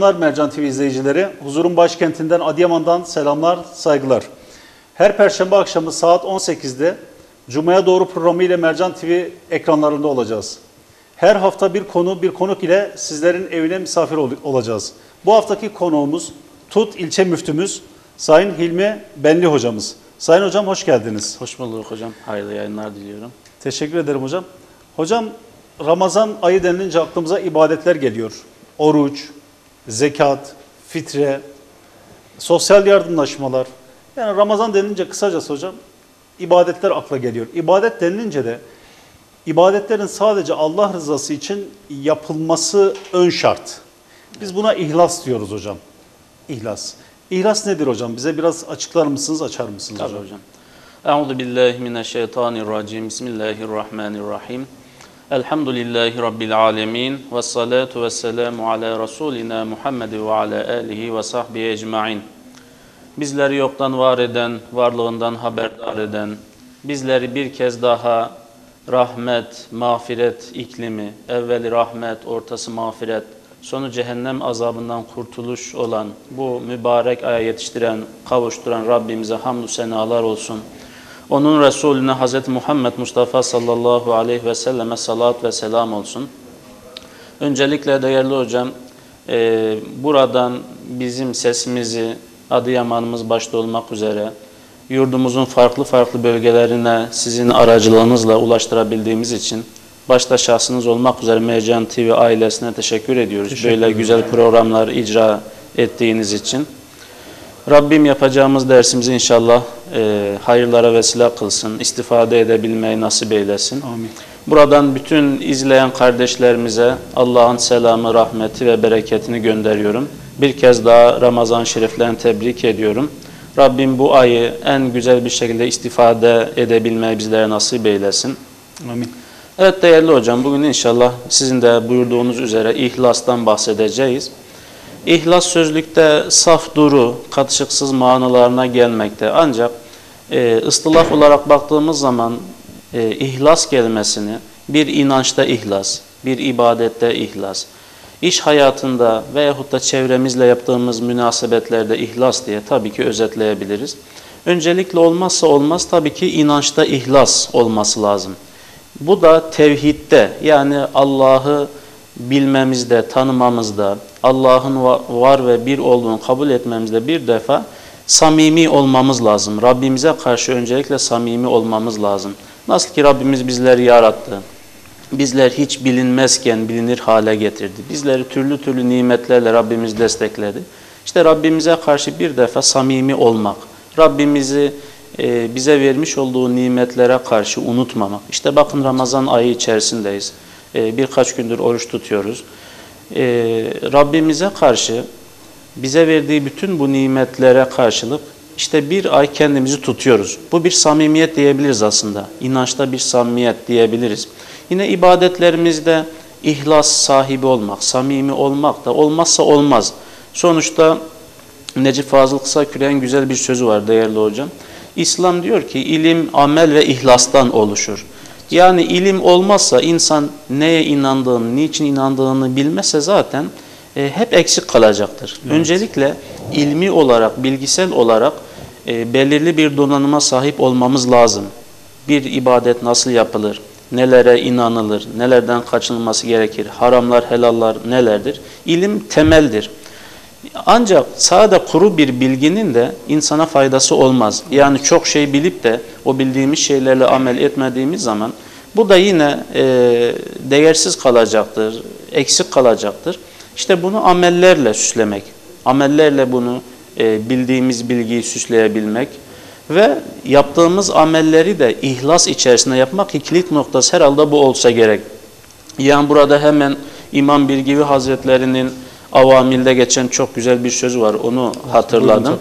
Selamlar Mercan TV izleyicileri. Huzurun başkentinden Adıyaman'dan selamlar, saygılar. Her perşembe akşamı saat 18'de Cuma'ya doğru programı ile Mercan TV ekranlarında olacağız. Her hafta bir konu, bir konuk ile sizlerin evine misafir ol- olacağız. Bu haftaki konuğumuz Tut ilçe müftümüz Sayın Hilmi Benli hocamız. Sayın hocam hoş geldiniz. Hoş bulduk hocam. Hayırlı yayınlar diliyorum. Teşekkür ederim hocam. Hocam Ramazan ayı denilince aklımıza ibadetler geliyor. Oruç, zekat, fitre, sosyal yardımlaşmalar. Yani Ramazan denilince kısacası hocam ibadetler akla geliyor. İbadet denilince de ibadetlerin sadece Allah rızası için yapılması ön şart. Biz buna ihlas diyoruz hocam. İhlas. İhlas nedir hocam? Bize biraz açıklar mısınız, açar mısınız Tabii hocam? hocam. Euzu billahi mineşşeytanirracim. Bismillahirrahmanirrahim. Elhamdülillahi rabbil alamin ve salatu vesselamu ala rasulina Muhammed ve ala alihi ve sahbihi ecmaîn. Bizleri yoktan var eden, varlığından haberdar eden, bizleri bir kez daha rahmet, mağfiret iklimi, evveli rahmet, ortası mağfiret, sonu cehennem azabından kurtuluş olan bu mübarek aya yetiştiren, kavuşturan Rabbimize hamdü senalar olsun. Onun Resulüne Hz. Muhammed Mustafa sallallahu aleyhi ve selleme salat ve selam olsun. Öncelikle değerli hocam, e, buradan bizim sesimizi Adıyaman'ımız başta olmak üzere yurdumuzun farklı farklı bölgelerine sizin aracılığınızla ulaştırabildiğimiz için başta şahsınız olmak üzere Mercan TV ailesine teşekkür ediyoruz. Teşekkür Böyle güzel programlar icra ettiğiniz için. Rabbim yapacağımız dersimizi inşallah e, hayırlara vesile kılsın, istifade edebilmeyi nasip eylesin. Amin. Buradan bütün izleyen kardeşlerimize Allah'ın selamı, rahmeti ve bereketini gönderiyorum. Bir kez daha Ramazan şeriflerini tebrik ediyorum. Rabbim bu ayı en güzel bir şekilde istifade edebilmeyi bizlere nasip eylesin. Amin. Evet değerli hocam bugün inşallah sizin de buyurduğunuz üzere ihlastan bahsedeceğiz. İhlas sözlükte saf duru, katışıksız manalarına gelmekte. Ancak e, ıstılah olarak baktığımız zaman e, ihlas kelimesini bir inançta ihlas, bir ibadette ihlas, iş hayatında veyahut da çevremizle yaptığımız münasebetlerde ihlas diye tabii ki özetleyebiliriz. Öncelikle olmazsa olmaz tabii ki inançta ihlas olması lazım. Bu da tevhidde yani Allah'ı bilmemizde, tanımamızda, Allah'ın va- var ve bir olduğunu kabul etmemizde bir defa samimi olmamız lazım. Rabbimize karşı öncelikle samimi olmamız lazım. Nasıl ki Rabbimiz bizleri yarattı. Bizler hiç bilinmezken bilinir hale getirdi. Bizleri türlü türlü nimetlerle Rabbimiz destekledi. İşte Rabbimize karşı bir defa samimi olmak. Rabbimizi e, bize vermiş olduğu nimetlere karşı unutmamak. İşte bakın Ramazan ayı içerisindeyiz. E, birkaç gündür oruç tutuyoruz. E, Rabbimize karşı bize verdiği bütün bu nimetlere karşılık işte bir ay kendimizi tutuyoruz. Bu bir samimiyet diyebiliriz aslında. İnançta bir samimiyet diyebiliriz. Yine ibadetlerimizde ihlas sahibi olmak, samimi olmak da olmazsa olmaz. Sonuçta Necip Fazıl Kısaküre'nin güzel bir sözü var değerli hocam. İslam diyor ki ilim, amel ve ihlastan oluşur. Yani ilim olmazsa insan neye inandığını, niçin inandığını bilmezse zaten e, hep eksik kalacaktır. Öncelikle ilmi olarak, bilgisel olarak e, belirli bir donanıma sahip olmamız lazım. Bir ibadet nasıl yapılır, nelere inanılır, nelerden kaçınılması gerekir, haramlar, helallar nelerdir? İlim temeldir. Ancak sade kuru bir bilginin de insana faydası olmaz. Yani çok şey bilip de o bildiğimiz şeylerle amel etmediğimiz zaman bu da yine e, değersiz kalacaktır, eksik kalacaktır. İşte bunu amellerle süslemek, amellerle bunu e, bildiğimiz bilgiyi süsleyebilmek ve yaptığımız amelleri de ihlas içerisinde yapmak ki kilit noktası herhalde bu olsa gerek. Yani burada hemen İmam Bilgivi Hazretleri'nin Avamil'de geçen çok güzel bir sözü var. Onu hatırladım.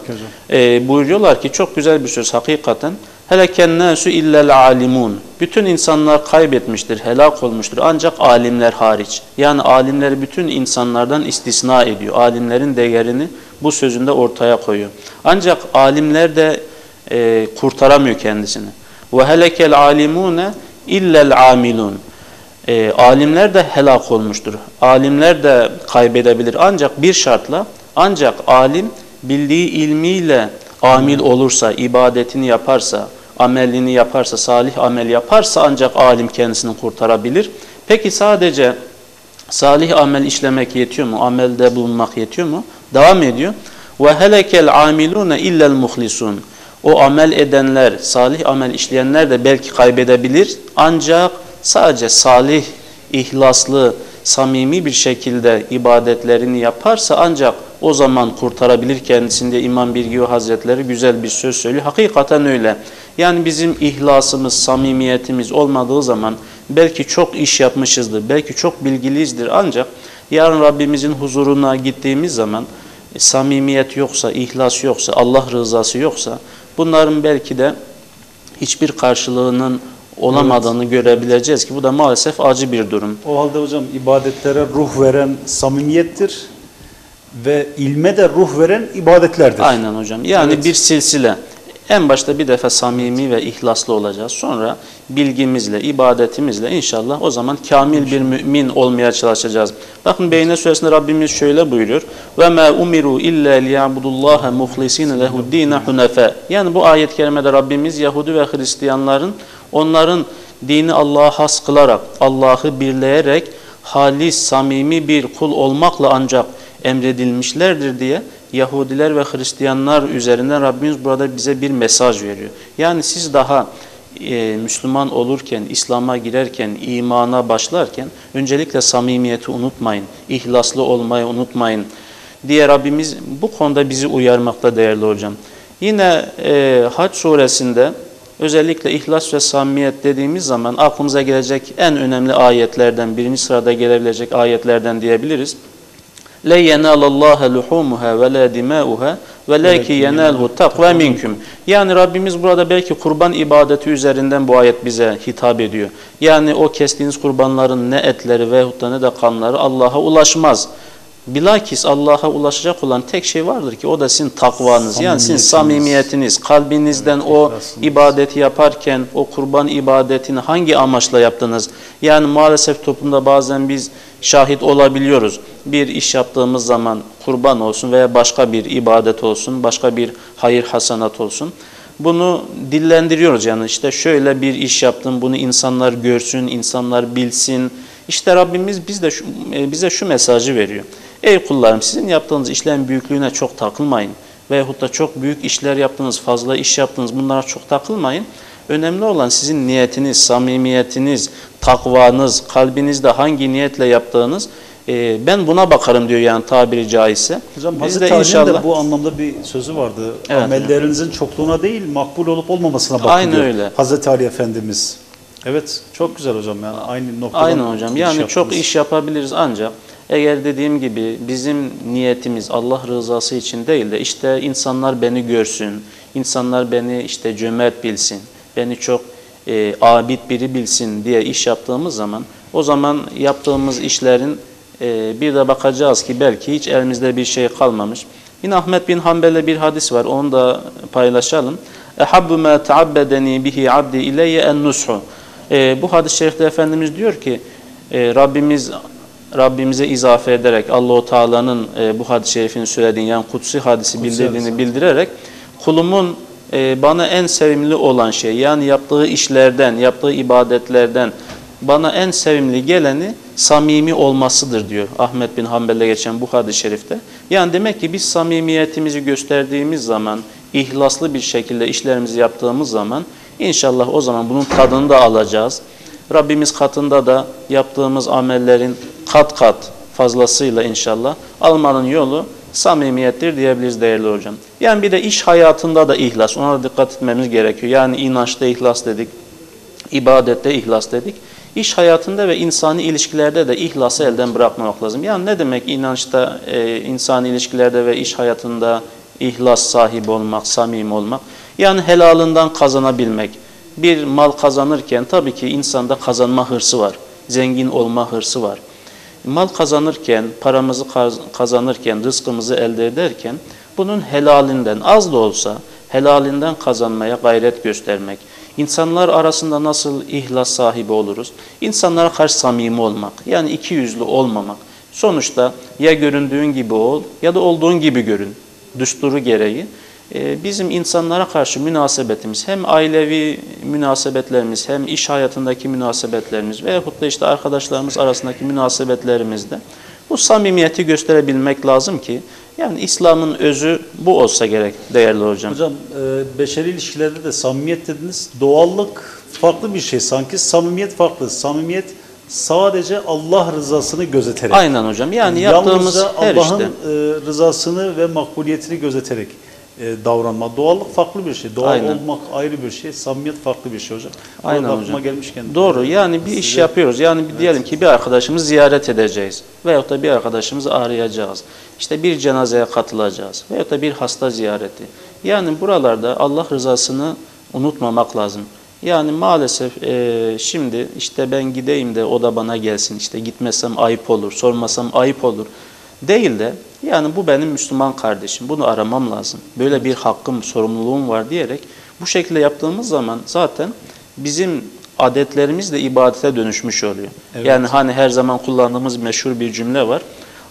Ee, buyuruyorlar ki çok güzel bir söz hakikaten. Hele kennâsü illel alimun. Bütün insanlar kaybetmiştir, helak olmuştur. Ancak alimler hariç. Yani alimleri bütün insanlardan istisna ediyor. Alimlerin değerini bu sözünde ortaya koyuyor. Ancak alimler de e, kurtaramıyor kendisini. Ve helekel alimune illel amilun. E, alimler de helak olmuştur. Alimler de kaybedebilir. Ancak bir şartla ancak alim bildiği ilmiyle amil olursa, ibadetini yaparsa, amelini yaparsa, salih amel yaparsa ancak alim kendisini kurtarabilir. Peki sadece salih amel işlemek yetiyor mu? Amelde bulunmak yetiyor mu? Devam ediyor. Ve helekel amilune illel muhlisun. O amel edenler, salih amel işleyenler de belki kaybedebilir. Ancak sadece salih, ihlaslı, samimi bir şekilde ibadetlerini yaparsa ancak o zaman kurtarabilir kendisinde İmam Bilgiyo Hazretleri güzel bir söz söylüyor. Hakikaten öyle. Yani bizim ihlasımız, samimiyetimiz olmadığı zaman belki çok iş yapmışızdır, belki çok bilgiliyizdir ancak yarın Rabbimizin huzuruna gittiğimiz zaman e, samimiyet yoksa, ihlas yoksa, Allah rızası yoksa bunların belki de hiçbir karşılığının olamadığını görebileceğiz ki bu da maalesef acı bir durum. O halde hocam ibadetlere ruh veren samimiyettir ve ilme de ruh veren ibadetlerdir. Aynen hocam. Yani Evet. bir silsile. En başta bir defa samimi ve ihlaslı olacağız. Sonra bilgimizle, ibadetimizle inşallah o zaman kamil bir mümin olmaya çalışacağız. Bakın Beyne suresinde Rabbimiz şöyle buyuruyor. Ve ma umiru illa liyabudullaha muhlisin lehu dine hunefe. Yani bu ayet-i kerimede Rabbimiz Yahudi ve Hristiyanların onların dini Allah'a has kılarak, Allah'ı birleyerek halis, samimi bir kul olmakla ancak emredilmişlerdir diye Yahudiler ve Hristiyanlar üzerinden Rabbimiz burada bize bir mesaj veriyor. Yani siz daha e, Müslüman olurken, İslam'a girerken, imana başlarken öncelikle samimiyeti unutmayın, ihlaslı olmayı unutmayın diye Rabbimiz bu konuda bizi uyarmakta değerli hocam. Yine e, Hac suresinde özellikle ihlas ve samimiyet dediğimiz zaman aklımıza gelecek en önemli ayetlerden, birinci sırada gelebilecek ayetlerden diyebiliriz. Le yenalallaha luhumuha ve la dimauha velaki yenalhu takva minkum. Yani Rabbimiz burada belki kurban ibadeti üzerinden bu ayet bize hitap ediyor. Yani o kestiğiniz kurbanların ne etleri veyahut da ne de kanları Allah'a ulaşmaz. Bilakis Allah'a ulaşacak olan tek şey vardır ki o da sizin takvanız. Yani sizin Samimiyetiniz. kalbinizden o ihlasınız. ibadeti yaparken o kurban ibadetini hangi amaçla yaptınız? Yani maalesef toplumda bazen biz şahit olabiliyoruz. Bir iş yaptığımız zaman kurban olsun veya başka bir ibadet olsun, başka bir hayır hasanat olsun. Bunu dillendiriyoruz yani işte şöyle bir iş yaptım bunu insanlar görsün, insanlar bilsin. İşte Rabbimiz biz de şu, e, bize şu mesajı veriyor. Ey kullarım sizin yaptığınız işlerin büyüklüğüne çok takılmayın. Veyahut da çok büyük işler yaptınız, fazla iş yaptınız bunlara çok takılmayın. Önemli olan sizin niyetiniz, samimiyetiniz, takvanız, kalbinizde hangi niyetle yaptığınız. e, ben buna bakarım diyor yani tabiri caizse. Hocam Biz Hazreti de inşallah de bu anlamda bir sözü vardı. Evet. Amellerinizin çokluğuna değil makbul olup olmamasına bakın Aynen diyor. öyle. Hazreti Ali Efendimiz. Evet çok güzel hocam yani aynı noktadan Aynen hocam. Yani çok yaptınız. iş yapabiliriz ancak eğer dediğim gibi bizim niyetimiz Allah rızası için değil de işte insanlar beni görsün, insanlar beni işte cömert bilsin, beni çok e, abid biri bilsin diye iş yaptığımız zaman o zaman yaptığımız işlerin e, bir de bakacağız ki belki hiç elimizde bir şey kalmamış. Yine Ahmet bin Hanbel'le bir hadis var onu da paylaşalım. Ehabbu ma taabbedeni bihi abdi ileyye en nushu. E, bu hadis-i şerifte Efendimiz diyor ki e, Rabbimiz Rabbimize izafe ederek Allahu Teala'nın e, bu hadis-i şerifini söylediğini yani kutsi hadisi bildirdiğini hadis. bildirerek kulumun e, bana en sevimli olan şey yani yaptığı işlerden, yaptığı ibadetlerden bana en sevimli geleni samimi olmasıdır diyor Ahmet bin Hanbel'e geçen bu hadis-i şerifte. Yani demek ki biz samimiyetimizi gösterdiğimiz zaman, ihlaslı bir şekilde işlerimizi yaptığımız zaman inşallah o zaman bunun tadını da alacağız. Rabbimiz katında da yaptığımız amellerin kat kat fazlasıyla inşallah almanın yolu samimiyettir diyebiliriz değerli hocam. Yani bir de iş hayatında da ihlas, ona da dikkat etmemiz gerekiyor. Yani inançta ihlas dedik, ibadette ihlas dedik. İş hayatında ve insani ilişkilerde de ihlası elden bırakmamak lazım. Yani ne demek inançta, e, insani ilişkilerde ve iş hayatında ihlas sahibi olmak, samimi olmak? Yani helalından kazanabilmek. Bir mal kazanırken tabii ki insanda kazanma hırsı var. Zengin olma hırsı var. Mal kazanırken, paramızı kaz- kazanırken, rızkımızı elde ederken bunun helalinden az da olsa helalinden kazanmaya gayret göstermek. insanlar arasında nasıl ihlas sahibi oluruz? İnsanlara karşı samimi olmak, yani iki yüzlü olmamak. Sonuçta ya göründüğün gibi ol ya da olduğun gibi görün. Düsturu gereği. Ee, Bizim insanlara karşı münasebetimiz hem ailevi münasebetlerimiz hem iş hayatındaki münasebetlerimiz veyahut da işte arkadaşlarımız arasındaki münasebetlerimizde bu samimiyeti gösterebilmek lazım ki yani İslam'ın özü bu olsa gerek değerli hocam. Hocam e, beşeri ilişkilerde de samimiyet dediniz. Doğallık farklı bir şey. Sanki samimiyet farklı. Samimiyet sadece Allah rızasını gözeterek. Aynen hocam. Yani yaptığımız Yalnızca her Allah'ın işte. e, rızasını ve makbuliyetini gözeterek e, davranma. Doğallık farklı bir şey. Doğal Aynen. olmak ayrı bir şey. Samimiyet farklı bir şey hocam. Aynen hocam. gelmişken. Doğru. Yani bir iş size- yapıyoruz. Yani bir diyelim ki bir arkadaşımızı ziyaret edeceğiz. Veyahut da bir arkadaşımızı arayacağız. İşte bir cenazeye katılacağız. Veyahut da bir hasta ziyareti. Yani buralarda Allah rızasını unutmamak lazım. Yani maalesef e, şimdi işte ben gideyim de o da bana gelsin. İşte gitmesem ayıp olur, sormasam ayıp olur. Değil de yani bu benim Müslüman kardeşim. Bunu aramam lazım. Böyle bir hakkım, sorumluluğum var diyerek bu şekilde yaptığımız zaman zaten bizim adetlerimiz de ibadete dönüşmüş oluyor. Evet. Yani hani her zaman kullandığımız meşhur bir cümle var.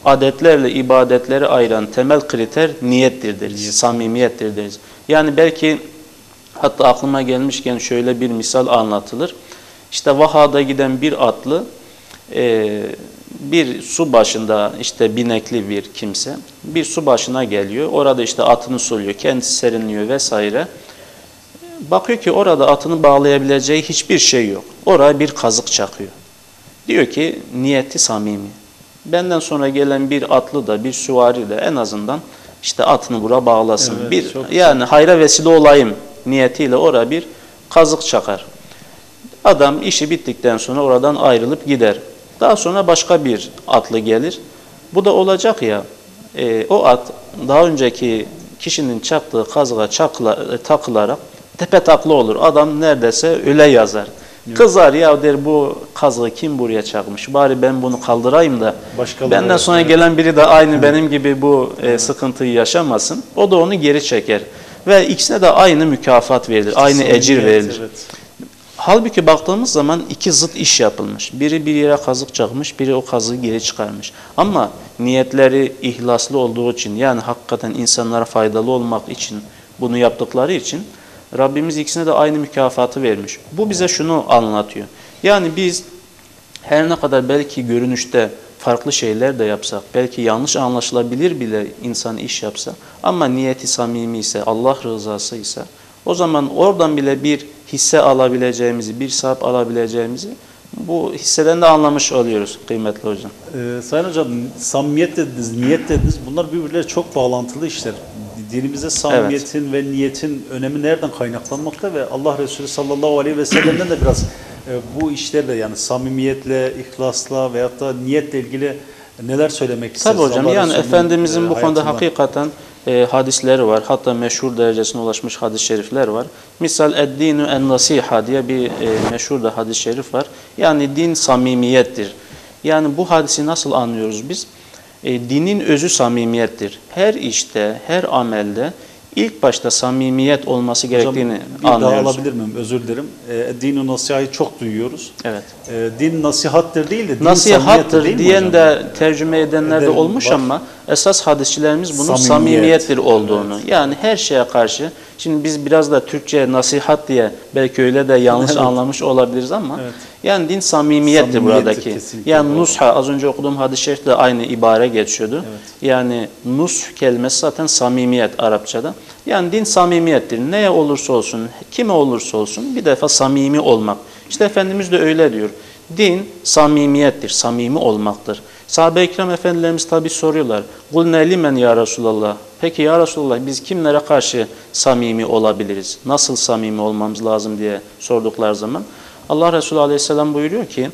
Adetlerle ibadetleri ayıran temel kriter niyettir deriz, samimiyettir deriz. Yani belki hatta aklıma gelmişken şöyle bir misal anlatılır. İşte Vaha'da giden bir atlı e, bir su başında işte binekli bir kimse bir su başına geliyor. Orada işte atını suluyor, kendisi serinliyor vesaire. Bakıyor ki orada atını bağlayabileceği hiçbir şey yok. Oraya bir kazık çakıyor. Diyor ki niyeti samimi. Benden sonra gelen bir atlı da bir süvari de en azından işte atını bura bağlasın. Evet, bir yani hayra vesile olayım niyetiyle oraya bir kazık çakar. Adam işi bittikten sonra oradan ayrılıp gider. Daha sonra başka bir atlı gelir. Bu da olacak ya e, o at daha önceki kişinin çaktığı kazığa çakla, e, takılarak tepe taklı olur. Adam neredeyse öyle yazar. Kızar ya der bu kazığı kim buraya çakmış bari ben bunu kaldırayım da Başkaları- benden sonra gelen biri de aynı benim gibi bu e, sıkıntıyı yaşamasın. O da onu geri çeker. Ve ikisine de aynı mükafat verilir, aynı ecir verilir. Evet. Halbuki baktığımız zaman iki zıt iş yapılmış. Biri bir yere kazık çakmış, biri o kazığı geri çıkarmış. Ama niyetleri ihlaslı olduğu için yani hakikaten insanlara faydalı olmak için bunu yaptıkları için Rabbimiz ikisine de aynı mükafatı vermiş. Bu bize şunu anlatıyor. Yani biz her ne kadar belki görünüşte farklı şeyler de yapsak, belki yanlış anlaşılabilir bile insan iş yapsa ama niyeti samimi ise, Allah rızası ise o zaman oradan bile bir hisse alabileceğimizi, bir sahip alabileceğimizi bu hisseden de anlamış oluyoruz kıymetli hocam. Ee, Sayın Hocam samimiyet dediniz, niyet dediniz. Bunlar birbirleriyle çok bağlantılı işler. Dinimizde samimiyetin ve niyetin önemi nereden kaynaklanmakta ve Allah Resulü sallallahu aleyhi ve sellem'den de biraz e, bu işlerle yani samimiyetle, ihlasla veyahut da niyetle ilgili neler söylemek Tabii istersiniz? hocam Allah yani Efendimizin e, bu konuda hakikaten e, hadisleri var. Hatta meşhur derecesine ulaşmış hadis-i şerifler var. Misal eddinu en nasiha diye bir e, meşhur da hadis-i şerif var. Yani din samimiyettir. Yani bu hadisi nasıl anlıyoruz biz? E, dinin özü samimiyettir. Her işte, her amelde ilk başta samimiyet olması Hocam, gerektiğini bir daha anlıyoruz. alabilir miyim? Özür dilerim. E, dinu nasihayı çok duyuyoruz. Evet. E, din nasihattır değil de din Nasihattır değil diyen hocam? de tercüme edenler de olmuş var. ama esas hadisçilerimiz bunun Samimiyet. samimiyettir olduğunu. Yani her şeye karşı şimdi biz biraz da Türkçe nasihat diye belki öyle de yanlış Evet. anlamış olabiliriz ama Evet. yani din samimiyettir, Samimiyettir buradaki. kesinlikle, Yani doğru. nusha az önce okuduğum hadis-i şerifte aynı ibare geçiyordu. Yani nus kelimesi zaten samimiyet Arapçada. Yani din samimiyettir. Neye olursa olsun, kime olursa olsun bir defa samimi olmak. İşte Efendimiz de öyle diyor. Din samimiyettir, samimi olmaktır. Sahabe-i kiram efendilerimiz tabi soruyorlar. قُلْنَا لِمَنْ ya Resulallah. Peki ya Resulallah biz kimlere karşı samimi olabiliriz? Nasıl samimi olmamız lazım diye sordukları zaman Allah Resulü aleyhisselam buyuruyor ki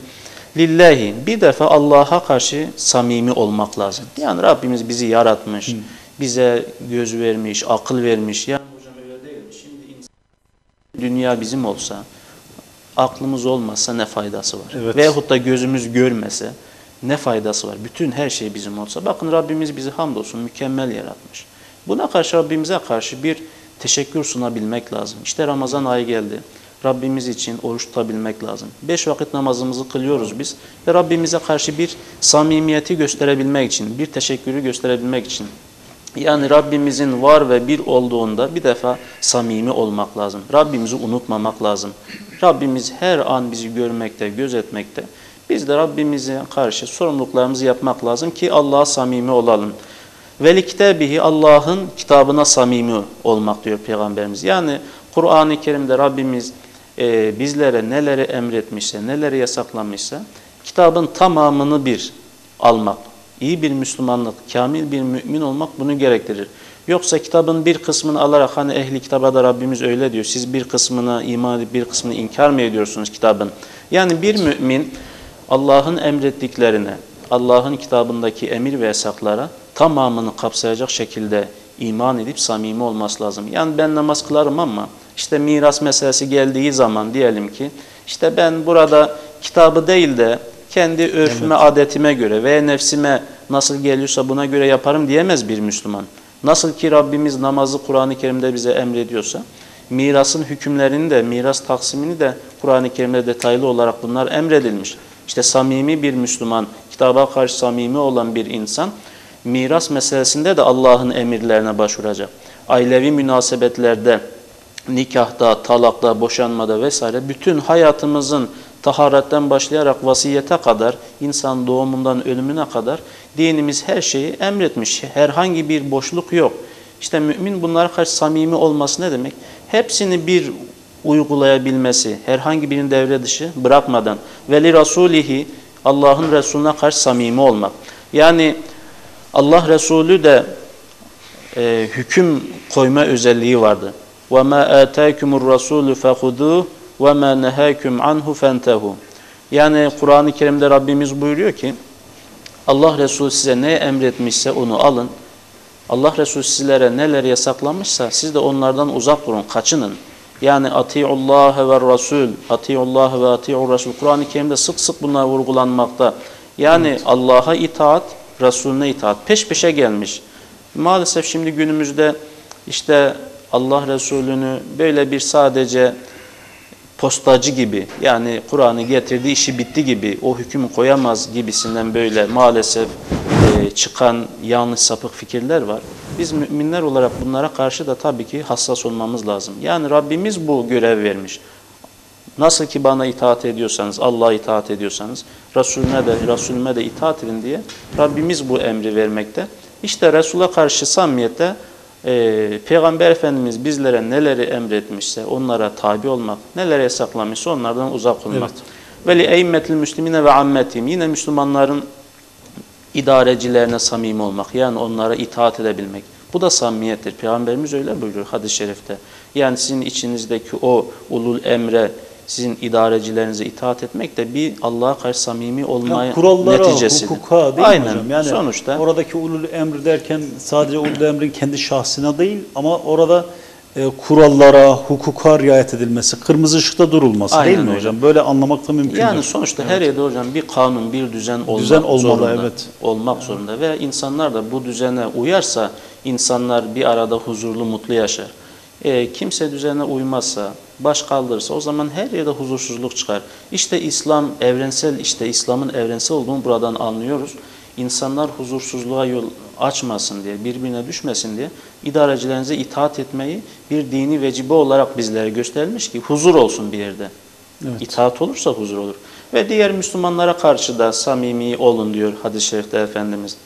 Lillahi bir defa Allah'a karşı samimi olmak lazım. Yani Rabbimiz bizi yaratmış, bize göz vermiş, akıl vermiş. Yani hocam öyle değil? Şimdi insan- dünya bizim olsa, aklımız olmasa ne faydası var? Evet. Veyahut da gözümüz görmese ne faydası var? Bütün her şey bizim olsa. Bakın Rabbimiz bizi hamdolsun mükemmel yaratmış. Buna karşı Rabbimize karşı bir teşekkür sunabilmek lazım. İşte Ramazan ayı geldi. Rabbimiz için oruç tutabilmek lazım. Beş vakit namazımızı kılıyoruz biz ve Rabbimize karşı bir samimiyeti gösterebilmek için, bir teşekkürü gösterebilmek için. Yani Rabbimizin var ve bir olduğunda bir defa samimi olmak lazım. Rabbimizi unutmamak lazım. Rabbimiz her an bizi görmekte, gözetmekte. Biz de Rabbimize karşı sorumluluklarımızı yapmak lazım ki Allah'a samimi olalım. Ve kitabihi Allah'ın kitabına samimi olmak diyor Peygamberimiz. Yani Kur'an-ı Kerim'de Rabbimiz e, bizlere neleri emretmişse, neleri yasaklamışsa kitabın tamamını bir almak. İyi bir Müslümanlık, kamil bir mümin olmak bunu gerektirir. Yoksa kitabın bir kısmını alarak hani ehli kitaba da Rabbimiz öyle diyor. Siz bir kısmına iman edip bir kısmını inkar mı ediyorsunuz kitabın? Yani bir mümin Allah'ın emrettiklerine, Allah'ın kitabındaki emir ve yasaklara tamamını kapsayacak şekilde iman edip samimi olması lazım. Yani ben namaz kılarım ama işte miras meselesi geldiği zaman diyelim ki işte ben burada kitabı değil de kendi örfüme, adetime göre veya nefsime nasıl geliyorsa buna göre yaparım diyemez bir Müslüman. Nasıl ki Rabbimiz namazı Kur'an-ı Kerim'de bize emrediyorsa, mirasın hükümlerini de, miras taksimini de Kur'an-ı Kerim'de detaylı olarak bunlar emredilmiş. İşte samimi bir Müslüman, kitaba karşı samimi olan bir insan, miras meselesinde de Allah'ın emirlerine başvuracak. Ailevi münasebetlerde, nikahta, talakta, boşanmada vesaire bütün hayatımızın taharetten başlayarak vasiyete kadar, insan doğumundan ölümüne kadar dinimiz her şeyi emretmiş. Herhangi bir boşluk yok. İşte mümin bunlara karşı samimi olması ne demek? Hepsini bir uygulayabilmesi, herhangi birinin devre dışı bırakmadan. Veli Rasulihi, Allah'ın Resulüne karşı samimi olmak. Yani Allah Resulü de e, hüküm koyma özelliği vardı. وَمَا آتَاكُمُ الرَّسُولُ فَخُذُوهُ وَمَا نَهَاكُمْ عَنْهُ فَانْتَهُ Yani Kur'an-ı Kerim'de Rabbimiz buyuruyor ki Allah Resulü size ne emretmişse onu alın. Allah Resulü sizlere neler yasaklamışsa siz de onlardan uzak durun, kaçının. Yani atiullah ve rasul, atiullah ve atiur rasul. Kur'an-ı Kerim'de sık sık bunlar vurgulanmakta. Yani evet. Allah'a itaat, Resulüne itaat peş peşe gelmiş. Maalesef şimdi günümüzde işte Allah Resulü'nü böyle bir sadece postacı gibi yani Kur'an'ı getirdi işi bitti gibi o hükmü koyamaz gibisinden böyle maalesef e, çıkan yanlış sapık fikirler var. Biz müminler olarak bunlara karşı da tabii ki hassas olmamız lazım. Yani Rabbimiz bu görev vermiş. Nasıl ki bana itaat ediyorsanız, Allah'a itaat ediyorsanız, Resulüne de, Resulüme de itaat edin diye Rabbimiz bu emri vermekte. İşte Resul'a karşı samimiyette e, Peygamber Efendimiz bizlere neleri emretmişse onlara tabi olmak, neleri yasaklamışsa onlardan uzak olmak. Ve li eymmetil müslimine ve ammetim yine Müslümanların idarecilerine samimi olmak yani onlara itaat edebilmek. Bu da samimiyettir. Peygamberimiz öyle buyuruyor hadis-i şerifte. Yani sizin içinizdeki o ulul emre, sizin idarecilerinize itaat etmek de bir Allah'a karşı samimi olmaya yani kurallara, neticesidir. hukuka değil Aynen. mi hocam? Yani Sonuçta oradaki ulul emr derken sadece ulul emrin kendi şahsına değil ama orada e, kurallara, hukuka riayet edilmesi, kırmızı ışıkta durulması Aynen değil mi öyle. hocam? Böyle anlamak da mümkün. Yani değil. sonuçta her yerde hocam bir kanun, bir düzen olmak Düzen olmalı, zorunda. evet. Olmak zorunda ve insanlar da bu düzene uyarsa insanlar bir arada huzurlu, mutlu yaşar. E, kimse düzene uymazsa, baş kaldırırsa o zaman her yerde huzursuzluk çıkar. İşte İslam evrensel, işte İslam'ın evrensel olduğunu buradan anlıyoruz. İnsanlar huzursuzluğa yol açmasın diye, birbirine düşmesin diye idarecilerinize itaat etmeyi bir dini vecibe olarak bizlere göstermiş ki huzur olsun bir yerde. Evet. İtaat olursa huzur olur. Ve diğer Müslümanlara karşı da samimi olun diyor hadis-i şerifte Efendimiz.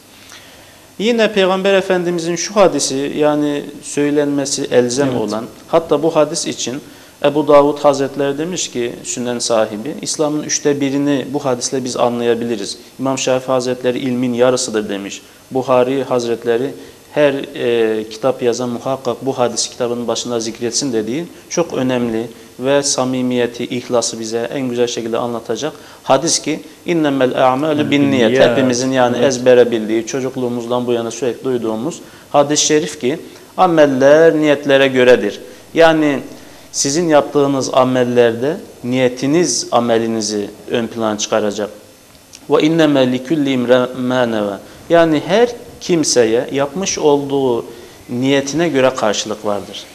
Yine Peygamber Efendimizin şu hadisi yani söylenmesi elzem Evet. olan hatta bu hadis için Ebu Davud Hazretleri demiş ki sünnen sahibi İslam'ın üçte birini bu hadisle biz anlayabiliriz. İmam Şafii Hazretleri ilmin yarısıdır demiş. Buhari Hazretleri her e, kitap yazan muhakkak bu hadis kitabının başında zikretsin dediği çok önemli ve samimiyeti, ihlası bize en güzel şekilde anlatacak. Hadis ki innemel a'malu bin niyet. Hepimizin yani Evet. ezbere bildiği, çocukluğumuzdan bu yana sürekli duyduğumuz hadis-i şerif ki ameller niyetlere göredir. Yani sizin yaptığınız amellerde niyetiniz amelinizi ön plana çıkaracak. Ve inneme likulli imre. Yani her kimseye yapmış olduğu niyetine göre karşılık vardır.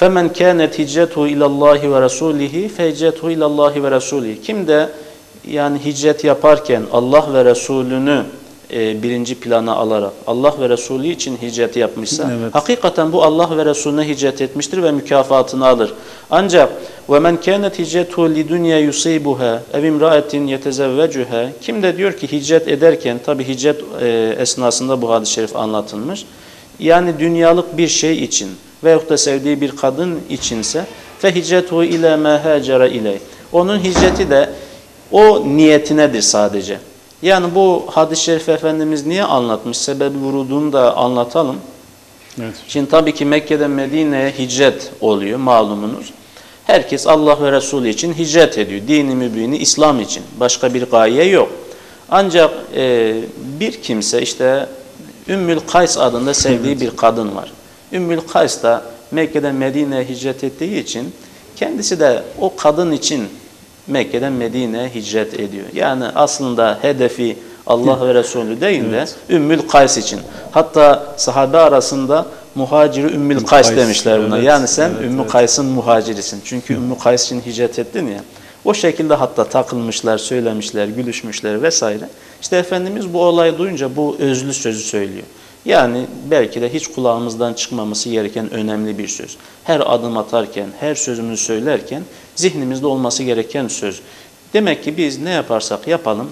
فَمَنْ كَانَتْ هِجْرَتُهُ اِلَى اللّٰهِ وَرَسُولِهِ فَهِجْرَتُهُ اِلَى اللّٰهِ وَرَسُولِهِ Kim de yani hicret yaparken Allah ve Resulünü e, birinci plana alarak Allah ve Resulü için hicret yapmışsa Evet. hakikaten bu Allah ve Resulüne hicret etmiştir ve mükafatını alır. Ancak وَمَنْ كَانَتْ هِجْرَتُهُ لِدُنْيَا يُصِيبُهَا اَوْ اِمْرَأَةٍ يَتَزَوَّجُهَا Kim de diyor ki hicret ederken tabi hicret e, esnasında bu hadis-i şerif anlatılmış. Yani dünyalık bir şey için veyahut da sevdiği bir kadın içinse فَهِجْرَتُهُ اِلَى مَا هَاجَرَ اِلَيْهِ Onun hicreti de o niyetinedir sadece. Yani bu hadis-i şerif Efendimiz niye anlatmış? Sebebi vurudunu da anlatalım. Evet. Şimdi tabii ki Mekke'den Medine'ye hicret oluyor malumunuz. Herkes Allah ve Resulü için hicret ediyor. Dini mübini İslam için. Başka bir gaye yok. Ancak e, bir kimse işte Ümmül Kays adında sevdiği bir kadın var. Ümmül Kays da Mekke'den Medine'ye hicret ettiği için kendisi de o kadın için Mekke'den Medine'ye hicret ediyor. Yani aslında hedefi Allah ve Resulü değil de Ümmül Kays için. Hatta sahabe arasında muhaciri Ümmül Kays demişler buna. evet, yani sen evet, Ümmü evet. Kays'ın muhacirisin. Çünkü Ümmü Kays için hicret ettin ya. O şekilde hatta takılmışlar, söylemişler, gülüşmüşler vesaire. İşte Efendimiz bu olayı duyunca bu özlü sözü söylüyor. Yani belki de hiç kulağımızdan çıkmaması gereken önemli bir söz. Her adım atarken, her sözümüzü söylerken zihnimizde olması gereken söz. Demek ki biz ne yaparsak yapalım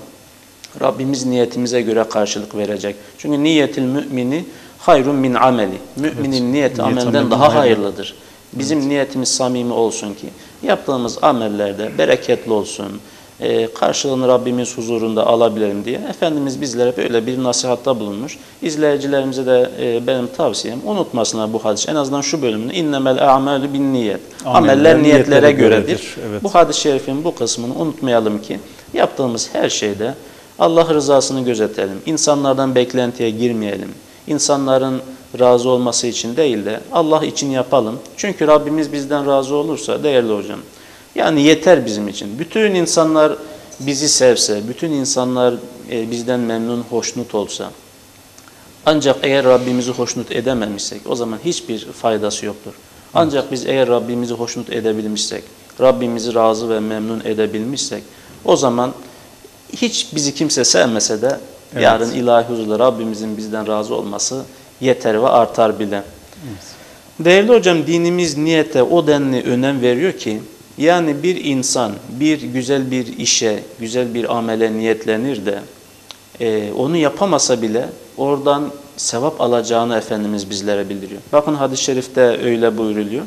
Rabbimiz niyetimize göre karşılık verecek. Çünkü niyetil mümini hayrun min ameli. Müminin niyeti niyet amelden daha hayırlı. hayırlıdır. Bizim niyetimiz samimi olsun ki yaptığımız amellerde bereketli olsun. e, karşılığını Rabbimiz huzurunda alabilelim diye Efendimiz bizlere böyle bir nasihatta bulunmuş. İzleyicilerimize de e, benim tavsiyem unutmasınlar bu hadis. En azından şu bölümünü innemel a'malu bin niyet. Ameller Ameller niyetlere niyetlere göredir. göredir, evet. Bu hadis-i şerifin bu kısmını unutmayalım ki yaptığımız her şeyde Allah rızasını gözetelim. İnsanlardan beklentiye girmeyelim. İnsanların razı olması için değil de Allah için yapalım. Çünkü Rabbimiz bizden razı olursa değerli hocam. Yani yeter bizim için. Bütün insanlar bizi sevse, bütün insanlar e, bizden memnun, hoşnut olsa. Ancak eğer Rabbimizi hoşnut edememişsek o zaman hiçbir faydası yoktur. Ancak biz eğer Rabbimizi hoşnut edebilmişsek, Rabbimizi razı ve memnun edebilmişsek o zaman hiç bizi kimse sevmese de Evet. yarın ilahi huzurda Rabbimizin bizden razı olması yeter ve artar bile. Değerli hocam dinimiz niyete o denli önem veriyor ki yani bir insan bir güzel bir işe, güzel bir amele niyetlenir de e, onu yapamasa bile oradan sevap alacağını Efendimiz bizlere bildiriyor. Bakın hadis-i şerifte öyle buyruluyor.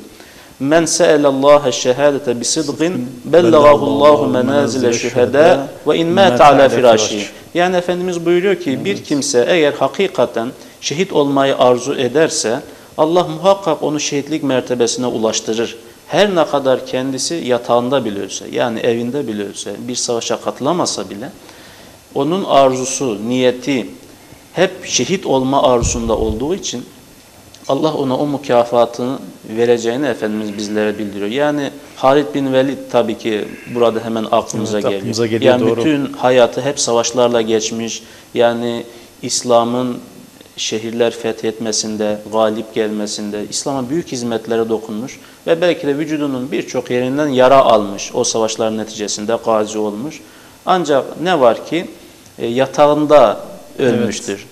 Men se'elallâhe şehâdete bisidgin bellagahullahu menazile şühedâ ve in mâte alâ firâşî. Yani Efendimiz buyuruyor ki bir kimse eğer hakikaten şehit olmayı arzu ederse Allah muhakkak onu şehitlik mertebesine ulaştırır. Her ne kadar kendisi yatağında ölse yani evinde ölse bir savaşa katılamasa bile onun arzusu, niyeti hep şehit olma arzusunda olduğu için Allah ona o mükafatını vereceğini Efendimiz bizlere bildiriyor. Yani Halid bin Velid tabii ki burada hemen aklımıza Evet, geliyor. aklımıza geliyor, yani doğru. bütün hayatı hep savaşlarla geçmiş. Yani İslam'ın şehirler fethetmesinde, galip gelmesinde, İslam'a büyük hizmetlere dokunmuş ve belki de vücudunun birçok yerinden yara almış. O savaşlar neticesinde gazi olmuş. Ancak ne var ki e, yatağında ölmüştür.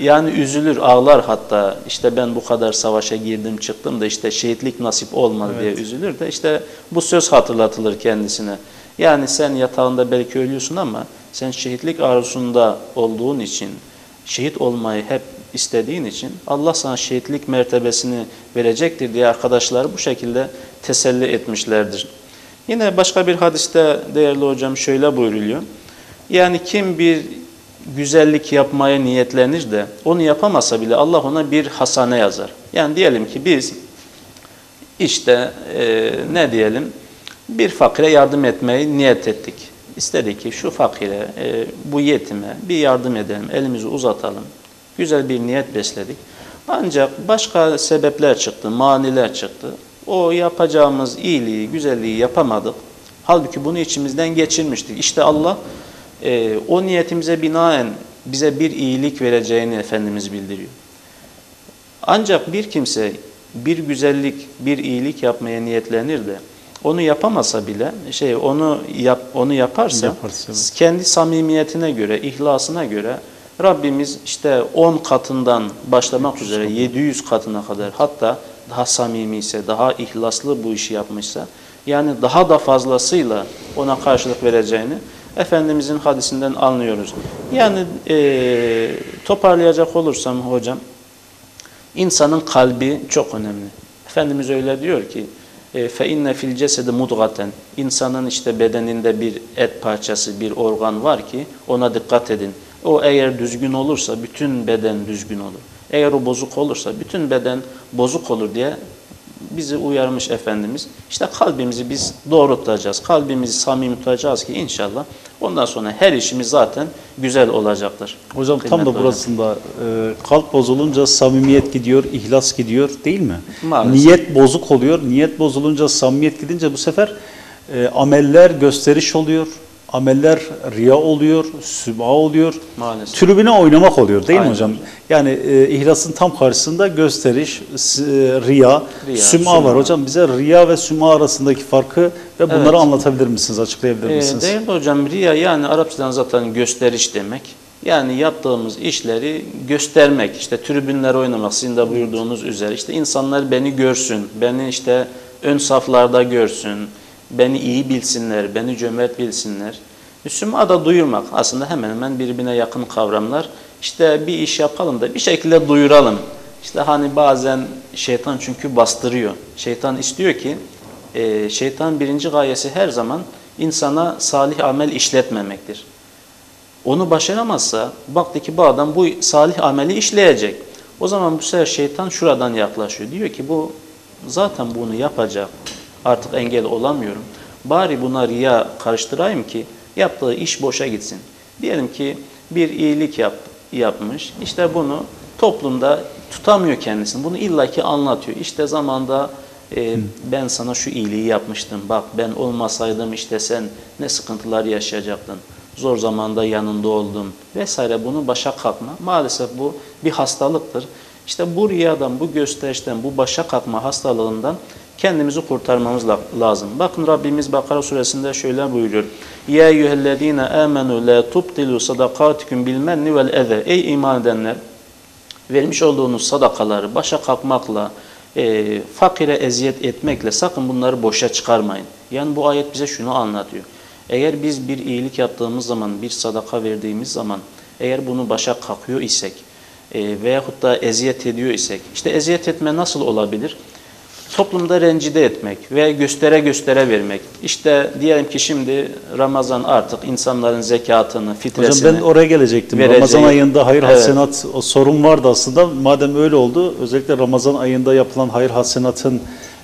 Yani üzülür, ağlar hatta işte ben bu kadar savaşa girdim çıktım da işte şehitlik nasip olmadı diye üzülür de işte bu söz hatırlatılır kendisine. Yani sen yatağında belki ölüyorsun ama sen şehitlik arzusunda olduğun için, şehit olmayı hep istediğin için Allah sana şehitlik mertebesini verecektir diye arkadaşlar bu şekilde teselli etmişlerdir. Yine başka bir hadiste değerli hocam şöyle buyruluyor. Yani kim bir güzellik yapmaya niyetlenir de onu yapamasa bile Allah ona bir hasane yazar. Yani diyelim ki biz işte e, ne diyelim bir fakire yardım etmeyi niyet ettik. İstedik ki şu fakire, e, bu yetime bir yardım edelim, elimizi uzatalım. Güzel bir niyet besledik. Ancak başka sebepler çıktı, maniler çıktı. O yapacağımız iyiliği, güzelliği yapamadık. Halbuki bunu içimizden geçirmiştik. İşte Allah e, o niyetimize binaen bize bir iyilik vereceğini Efendimiz bildiriyor. Ancak bir kimse bir güzellik, bir iyilik yapmaya niyetlenir de onu yapamasa bile şey onu yap onu yaparsa, Yaparsa, kendi samimiyetine göre, ihlasına göre Rabbimiz işte 10 katından başlamak üzere 700 katına kadar hatta daha samimi ise, daha ihlaslı bu işi yapmışsa yani daha da fazlasıyla ona karşılık vereceğini Efendimizin hadisinden anlıyoruz. Yani eee, toparlayacak olursam hocam İnsanın kalbi çok önemli. Efendimiz öyle diyor ki inne fil cesedi mudgaten. İnsanın işte bedeninde bir et parçası, bir organ var ki ona dikkat edin. O eğer düzgün olursa bütün beden düzgün olur. Eğer o bozuk olursa bütün beden bozuk olur diye bizi uyarmış Efendimiz. İşte kalbimizi biz doğru tutacağız. Kalbimizi samimi tutacağız ki inşallah ondan sonra her işimiz zaten güzel olacaktır. Hocam tam Kıymetli da hocam. burasında e, kalp bozulunca samimiyet gidiyor, ihlas gidiyor değil mi? Maalesef. Niyet bozuk oluyor. Niyet bozulunca samimiyet gidince bu sefer e, ameller gösteriş oluyor. Ameller riya oluyor, sübha oluyor. Maalesef. Tribüne oynamak oluyor değil mi Aynen hocam? hocam. Yani e, ihlasın tam karşısında gösteriş, e, riya, Riya, süma var. Hocam bize riya ve süma arasındaki farkı ve bunları Evet. anlatabilir misiniz, açıklayabilir Ee, misiniz? değerli hocam riya yani Arapçadan zaten gösteriş demek. Yani yaptığımız işleri göstermek, işte tribünler oynamak, sizin de buyurduğunuz üzere. işte insanlar beni görsün, beni işte ön saflarda görsün, beni iyi bilsinler, beni cömert bilsinler. Müslüman'a da duyurmak aslında hemen hemen birbirine yakın kavramlar. İşte bir iş yapalım da bir şekilde duyuralım. İşte hani bazen şeytan çünkü bastırıyor. Şeytan istiyor ki e, şeytan birinci gayesi her zaman insana salih amel işletmemektir. Onu başaramazsa baktı ki bu adam bu salih ameli işleyecek. O zaman bu sefer şeytan şuradan yaklaşıyor. Diyor ki bu zaten bunu yapacak. Artık engel olamıyorum. Bari buna riya karıştırayım ki yaptığı iş boşa gitsin. Diyelim ki bir iyilik yap, yapmış. İşte bunu toplumda tutamıyor kendisini. Bunu illaki anlatıyor. İşte zamanda e, ben sana şu iyiliği yapmıştım. Bak ben olmasaydım işte sen ne sıkıntılar yaşayacaktın. Zor zamanda yanında oldum vesaire bunu başa kalkma. Maalesef bu bir hastalıktır. İşte bu riyadan, bu gösterişten, bu başa kalkma hastalığından kendimizi kurtarmamız la- lazım. Bakın Rabbimiz Bakara suresinde şöyle buyuruyor. Ya eyyühellezine amenu la tubtilu sadakatikum bil menni vel eze. Ey iman edenler vermiş olduğunuz sadakaları başa kalkmakla, e, fakire eziyet etmekle sakın bunları boşa çıkarmayın. Yani bu ayet bize şunu anlatıyor. Eğer biz bir iyilik yaptığımız zaman, bir sadaka verdiğimiz zaman, eğer bunu başa kalkıyor isek e, veyahut da eziyet ediyor isek, işte eziyet etme nasıl olabilir? Toplumda rencide etmek ve göstere göstere vermek. İşte diyelim ki şimdi Ramazan artık insanların zekatını, fitresini... Hocam ben oraya gelecektim. vereceği- Ramazan ayında hayır Evet. hasenat o sorun vardı aslında. Madem öyle oldu özellikle Ramazan ayında yapılan hayır hasenatın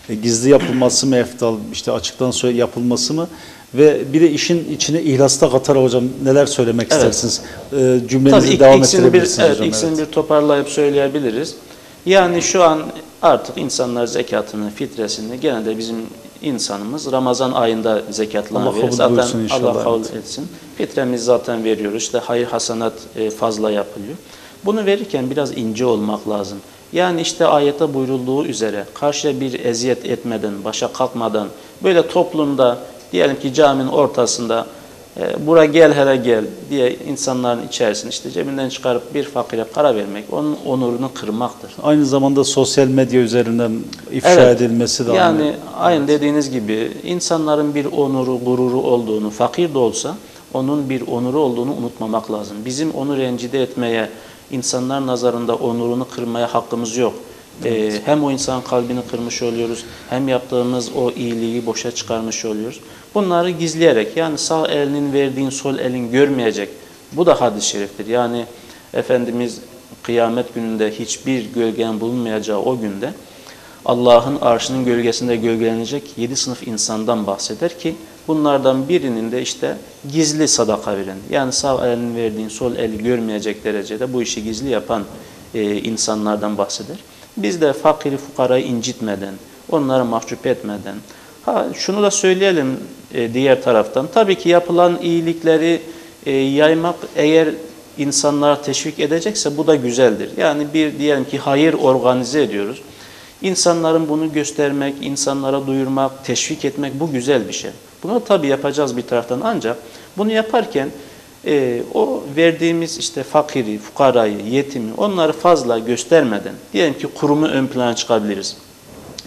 e, gizli yapılması mı eftal işte açıktan söyle yapılması mı ve bir de işin içine ihlasta katarak hocam neler söylemek Evet. istersiniz? E, cümlenizi Tabii ilk- devam bir, ettirebilirsiniz evet, hocam. ikisini evet. bir toparlayıp söyleyebiliriz. Yani şu an artık insanlar zekatını, fitresini genelde bizim insanımız Ramazan ayında zekatlarını verir. Zaten inşallah, Allah kabul evet. etsin. Fitremiz zaten veriyoruz. İşte hayır hasanat e, fazla yapılıyor. Bunu verirken biraz ince olmak lazım. Yani işte ayette buyurulduğu üzere karşıya bir eziyet etmeden, başa kalkmadan böyle toplumda diyelim ki caminin ortasında e, bura gel hele gel diye insanların içerisinde işte cebinden çıkarıp bir fakire para vermek onun onurunu kırmaktır. Aynı zamanda sosyal medya üzerinden ifşa Evet. edilmesi de Yani aynı. aynı dediğiniz gibi insanların bir onuru, gururu olduğunu, fakir de olsa onun bir onuru olduğunu unutmamak lazım. Bizim onu rencide etmeye, insanlar nazarında onurunu kırmaya hakkımız yok. Ee, hem o insanın kalbini kırmış oluyoruz, hem yaptığımız o iyiliği boşa çıkarmış oluyoruz. Bunları gizleyerek, yani sağ elinin verdiğin sol elin görmeyecek. Bu da hadis-i şeriftir. Yani Efendimiz kıyamet gününde hiçbir gölgen bulunmayacağı o günde Allah'ın arşının gölgesinde gölgelenecek yedi sınıf insandan bahseder ki bunlardan birinin de işte gizli sadaka veren yani sağ elinin verdiğin sol eli görmeyecek derecede bu işi gizli yapan e, insanlardan bahseder. Biz de fakiri fukarayı incitmeden, onları mahcup etmeden, ha şunu da söyleyelim e, diğer taraftan tabii ki yapılan iyilikleri e, yaymak eğer insanlara teşvik edecekse bu da güzeldir. Yani bir diyelim ki hayır organize ediyoruz. İnsanların bunu göstermek, insanlara duyurmak, teşvik etmek bu güzel bir şey. Bunu tabii yapacağız bir taraftan ancak bunu yaparken e, o verdiğimiz işte fakiri, fukarayı, yetimi onları fazla göstermeden diyelim ki kurumu ön plana çıkabiliriz.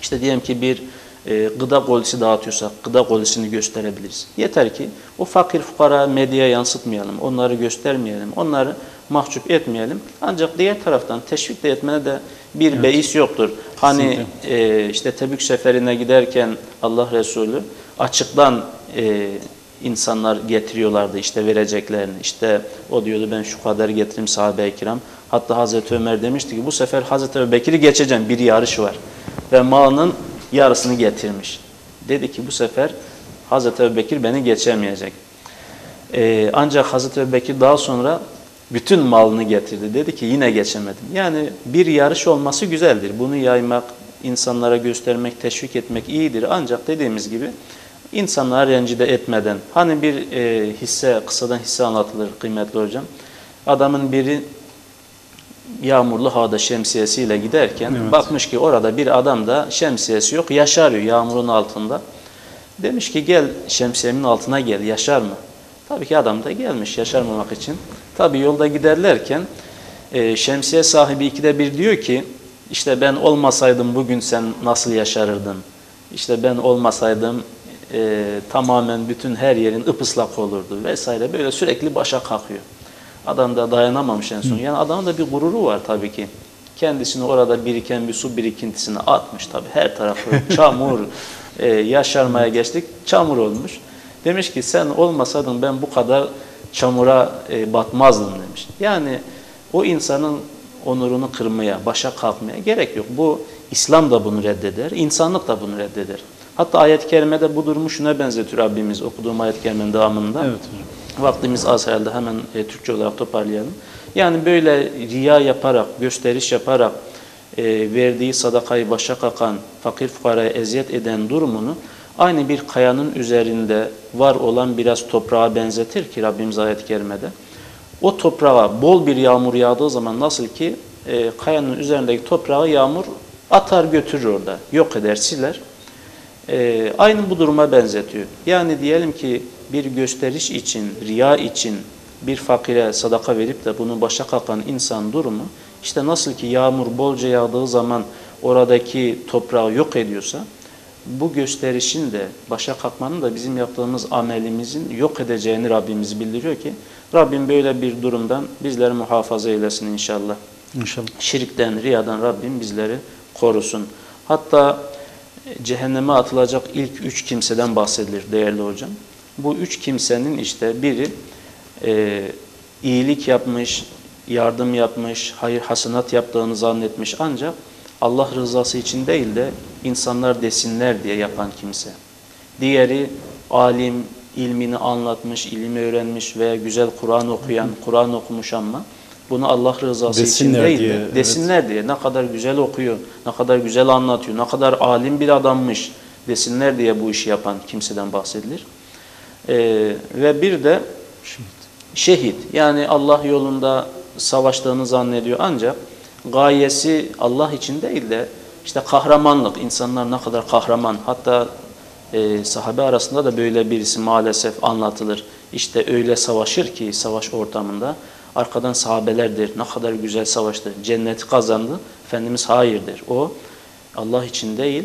İşte diyelim ki bir e, gıda kolisi dağıtıyorsak gıda kolisini gösterebiliriz. Yeter ki o fakir fukara medyaya yansıtmayalım, onları göstermeyelim, onları mahcup etmeyelim. Ancak diğer taraftan teşvik de etmene de bir beis yoktur. Hani e, işte Tebük seferine giderken Allah Resulü açıktan e, insanlar getiriyorlardı işte vereceklerini. İşte o diyordu ben şu kadar getireyim sahabe-i kiram. Hatta Hazreti Ömer demişti ki bu sefer Hazreti Ebubekir'i geçeceğim bir yarış var. Ve malının yarısını getirmiş. Dedi ki bu sefer Hazreti Ebubekir beni geçemeyecek. Ee, ancak Hazreti Ebubekir daha sonra bütün malını getirdi. Dedi ki yine geçemedim. Yani bir yarış olması güzeldir. Bunu yaymak, insanlara göstermek, teşvik etmek iyidir. Ancak dediğimiz gibi insanları rencide etmeden. Hani bir e, hisse, kısadan hisse anlatılır kıymetli hocam. Adamın biri yağmurlu havada şemsiyesiyle giderken Evet. bakmış ki orada bir adam da şemsiyesi yok yaşarıyor yağmurun altında. Demiş ki gel şemsiyemin altına gel yaşar mı? Tabii ki adam da gelmiş yaşarmamak için. Tabii yolda giderlerken e, şemsiye sahibi ikide bir diyor ki işte ben olmasaydım bugün sen nasıl yaşarırdın? İşte ben olmasaydım e, tamamen bütün her yerin ıpıslak olurdu vesaire böyle sürekli başa kalkıyor. Adam da dayanamamış en son. Yani adamın da bir gururu var tabii ki. Kendisini orada biriken bir su birikintisine atmış tabii. Her tarafı çamur, e, yaşarmaya geçtik. Çamur olmuş. Demiş ki sen olmasaydın ben bu kadar çamura e, batmazdım demiş. Yani o insanın onurunu kırmaya, başa kalkmaya gerek yok. Bu İslam da bunu reddeder, insanlık da bunu reddeder. Hatta ayet-i kerimede bu durumu şuna benzetiyor Rabbimiz okuduğum ayet-i kerimenin devamında. Evet hocam. Vaktimiz az herhalde hemen e, Türkçe olarak toparlayalım. Yani böyle riya yaparak, gösteriş yaparak e, verdiği sadakayı başa kakan, fakir fukaraya eziyet eden durumunu aynı bir kayanın üzerinde var olan biraz toprağa benzetir ki Rabbimiz ayet-i kerimede. O toprağa bol bir yağmur yağdığı zaman nasıl ki e, kayanın üzerindeki toprağı yağmur atar götürür orada, yok eder, siler. Ee, aynı bu duruma benzetiyor. Yani diyelim ki bir gösteriş için, riya için bir fakire sadaka verip de bunu başa kakan insan durumu işte nasıl ki yağmur bolca yağdığı zaman oradaki toprağı yok ediyorsa bu gösterişin de başa kalkmanın da bizim yaptığımız amelimizin yok edeceğini Rabbimiz bildiriyor ki Rabbim böyle bir durumdan bizleri muhafaza eylesin inşallah İnşallah. şirkten, riyadan Rabbim bizleri korusun. Hatta cehenneme atılacak ilk üç kimseden bahsedilir değerli hocam. Bu üç kimsenin işte biri e, iyilik yapmış, yardım yapmış, hayır hasenat yaptığını zannetmiş ancak Allah rızası için değil de insanlar desinler diye yapan kimse. Diğeri alim, ilmini anlatmış, ilmi öğrenmiş veya güzel Kur'an okuyan, Kur'an okumuş ama bunu Allah rızası için Desinler değil diye, de evet. desinler diye ne kadar güzel okuyor, ne kadar güzel anlatıyor, ne kadar alim bir adammış desinler diye bu işi yapan kimseden bahsedilir. Ee, ve bir de şehit. yani Allah yolunda savaştığını zannediyor. Ancak gayesi Allah için değil de işte kahramanlık. İnsanlar ne kadar kahraman. Hatta e, sahabe arasında da böyle birisi maalesef anlatılır. İşte öyle savaşır ki savaş ortamında arkadan sahabelerdir. Ne kadar güzel savaştı cenneti kazandı. Efendimiz hayırdır. O Allah için değil